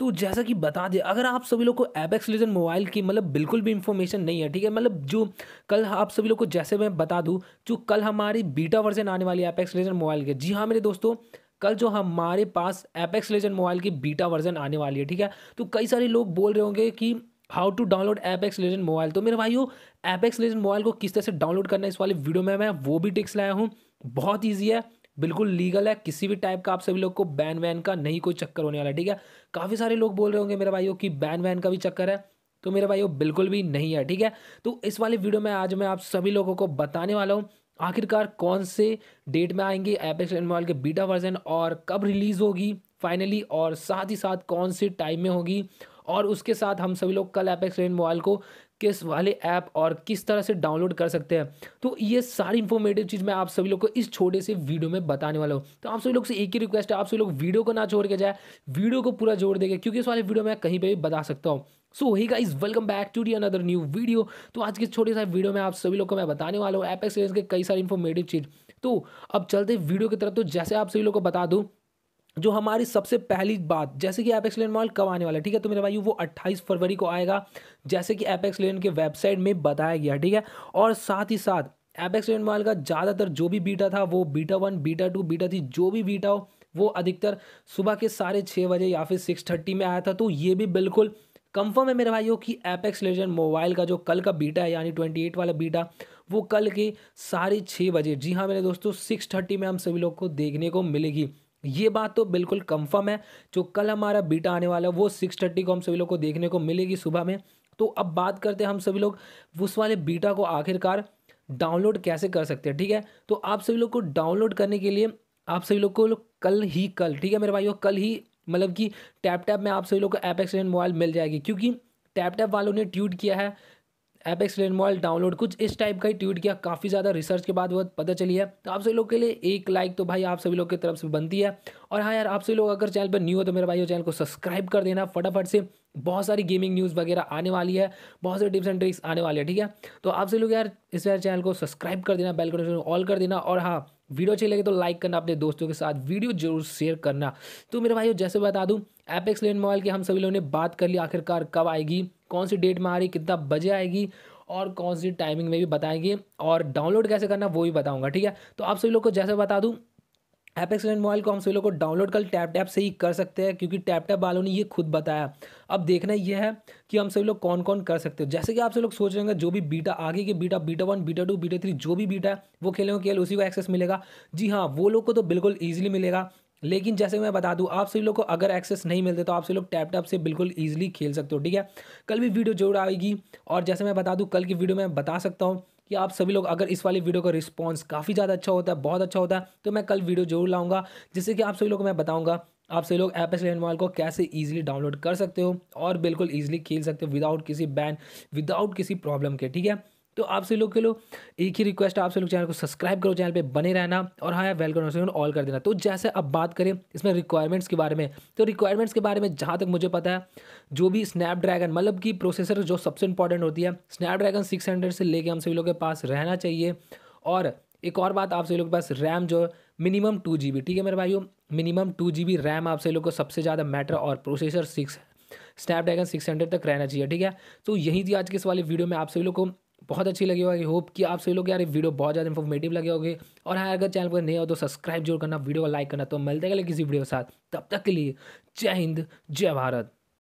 तो जैसा कि बता दें अगर आप सभी लोग को एपेक्स लेजेंड मोबाइल की मतलब बिल्कुल भी इन्फॉर्मेशन नहीं है, ठीक है? मतलब जो कल आप सभी लोग को जैसे मैं बता दूँ, जो कल हमारी बीटा वर्जन आने वाली है एपेक्स लेजेंड मोबाइल के। जी हाँ मेरे दोस्तों, कल जो हमारे पास एपेक्स लेजेंड मोबाइल की बीटा वर्जन आने वाली है, ठीक है? तो कई सारे लोग बोल रहे होंगे कि how to download Apex legend mobile तो मेरे भाइयों एपेक्स लेजेंड मोबाइल को किस तरह से डाउनलोड करना है इस वाले वीडियो में मैं वो भी टिक्स लाया हूँ। बहुत ईजी है। बिल्कुल लीगल है, किसी भी टाइप का आप सभी लोग को बैन वैन का नहीं कोई चक्कर होने वाला ठीक है? काफ़ी सारे लोग बोल रहे होंगे मेरे भाइयों की बैन वैन का भी चक्कर है तो मेरे भाइयों बिल्कुल भी नहीं है, ठीक है? तो इस वाले वीडियो में आज मैं आप सभी लोगों को बताने वाला हूँ, आखिरकार कौन से डेट में आएँगे एपेक्स मोबाइल के बीटा वर्जन और कब रिलीज़ होगी फाइनली और साथ ही साथ कौन से टाइम में होगी और उसके साथ हम सभी लोग कल एपेक्स मोबाइल को किस वाले ऐप और किस तरह से डाउनलोड कर सकते हैं। तो ये सारी इन्फॉर्मेटिव चीज़ मैं आप सभी लोग को इस छोटे से वीडियो में बताने वाला हूँ। तो आप सभी लोग से एक ही रिक्वेस्ट है, आप सभी लोग वीडियो को ना छोड़ के जाए वीडियो को पूरा जोड़ देगा क्योंकि इस वाले वीडियो में कहीं पर भी बता सकता हूँ। So hi guys welcome back to the another new video तो आज के छोटे सा वीडियो में आप सभी लोग को मैं बताने वाला हूँ एपेक्स के कई सारी इन्फॉर्मेटिव चीज़। तो अब चलते वीडियो की तरफ़। तो जैसे आप सभी लोग को बता दूँ जो हमारी सबसे पहली बात, जैसे कि एपेक्स लेन मॉल कब आने वाला है, ठीक है? तो मेरे भाई वो 28 फरवरी को आएगा, जैसे कि एपेक्स लेन के वेबसाइट में बताया गया, ठीक है? और साथ ही साथ एपेक्स लेन मॉल का ज़्यादातर जो भी बीटा था, वो beta one beta two beta three जो भी बीटा हो, वो अधिकतर सुबह के साढ़े छः बजे या फिर सिक्स थर्टी में आया था। तो ये भी बिल्कुल कंफर्म है मेरे भाइयों कि एपेक्स लेजेंड मोबाइल का जो कल का बीटा है, यानी ट्वेंटी एट वाला बीटा वो कल के साढ़े छः बजे, जी हाँ मेरे दोस्तों सिक्स थर्टी में हम सभी लोग को देखने को मिलेगी। ये बात तो बिल्कुल कंफर्म है। जो कल हमारा बीटा आने वाला है, वो सिक्स थर्टी को हम सभी लोग को देखने को मिलेगी सुबह में। तो अब बात करते हैं हम सभी लोग उस वाले बीटा को आखिरकार डाउनलोड कैसे कर सकते हैं, ठीक है? तो आप सभी लोग को डाउनलोड करने के लिए आप सभी लोग को कल ही कल, ठीक है मेरे भाइयों? कल ही मतलब कि टैप टैप में आप सभी लोग को ऐप एक्सचेंज मोबाइल मिल जाएगी। क्योंकि टैप टैप वालों ने ट्वीट किया है ऐप एक्सलेन मोबाइल डाउनलोड कुछ इस टाइप का ही ट्वीट किया। काफ़ी ज़्यादा रिसर्च के बाद वो पता चली है। तो आप सभी लोग के लिए एक लाइक तो भाई आप सभी लोग की तरफ़ से बनती है। और हाँ यार, आप सभी लोग अगर चैनल पर न्यू हो तो मेरे भाई चैनल को सब्सक्राइब कर देना। फटाफट से बहुत सारी गेमिंग न्यूज़ वगैरह आने वाली है। बहुत सारे टिप्स एंड ट्रिक्स आने वाली है, ठीक है? तो आप सभी लोग यार इस चैनल को सब्सक्राइब कर देना बेल को ऑल कर देना। और हाँ वीडियो अच्छी लगे तो लाइक करना, अपने दोस्तों के साथ वीडियो ज़रूर शेयर करना। तो मेरे भाई जैसे बता दूँ एपेक्स लेन मोबाइल की हम सभी लोगों ने बात कर ली, आखिरकार कब आएगी? कौन सी डेट में आ रही कितना बजे आएगी और कौन सी टाइमिंग में भी बताएँगे और डाउनलोड कैसे करना वो भी बताऊँगा, ठीक है? तो आप सभी लोग को जैसे बता दूँ एपेक्स लेन मोबाइल को हम सभी लोग को डाउनलोड कल टैप टैप से ही कर सकते हैं, क्योंकि टैप टैप वालों ने ये खुद बताया। अब देखना यह है कि हम सभी लोग कौन कौन कर सकते हो। जैसे कि आप सभी लोग सोच रहे हैं जो भी बीटा आगे के beta beta one beta two beta three जो भी बीटा है, वो खेलेंगे, केवल उसी को एक्सेस मिलेगा। जी हाँ वो लोग को तो बिल्कुल ईजिली मिलेगा। लेकिन जैसे मैं बता दूँ, आप सभी लोग को अगर एक्सेस नहीं मिलते तो आप सभी लोग टैप टैप से बिल्कुल ईजिली खेल सकते हो, ठीक है? कल भी वीडियो ज़रूर आएगी, और जैसे मैं बता दूँ, कल की वीडियो में बता सकता हूँ कि आप सभी लोग अगर इस वाली वीडियो का रिस्पॉन्स काफ़ी ज़्यादा अच्छा होता है, बहुत अच्छा होता है तो मैं कल वीडियो ज़रूर लाऊँगा, जिससे कि आप सभी लोग को मैं बताऊँगा, आप सभी लोग एप एस मोबाइल को कैसे इजीली डाउनलोड कर सकते हो, और बिल्कुल इजीली खेल सकते हो विदाउट किसी बैन विदाउट किसी प्रॉब्लम के, ठीक है? तो आप सभी लोग के लोग एक ही रिक्वेस्ट आप सभी लोग चैनल को सब्सक्राइब करो, चैनल पे बने रहना और हाँ वेल नोटिफिकेशन ऑल कर देना। तो जैसे अब बात करें इसमें रिक्वायरमेंट्स के बारे में तो रिक्वायरमेंट्स के बारे में जहाँ तक मुझे पता है, जो भी स्नैपड्रैगन मतलब कि प्रोसेसर जो सबसे इंपॉर्टेंट होती है स्नैपड्रैगन सिक्स से लेके हम सभी लोग के पास रहना चाहिए। और एक और बात, आप सभी लोग के पास रैम जो मिनिमम टू जी ठीक है मेरे भाइयों? मिनिमम टू जी रैम आप सभी लोग को सबसे ज़्यादा मैटर और processor six Snapdragon six hundred तक रहना चाहिए, ठीक है? तो यही थी आज के इस वाले वीडियो में आप सभी लोग को। बहुत अच्छी लगी होगी। होप कि आप सभी लोग यार वीडियो बहुत ज़्यादा इन्फॉर्मेटिव लगे होगी। और हाँ अगर चैनल पर नहीं हो तो सब्सक्राइब ज़रूर करना, वीडियो को लाइक करना। तो मिलते गए किसी वीडियो के साथ। तब तक के लिए जय हिंद, जय भारत।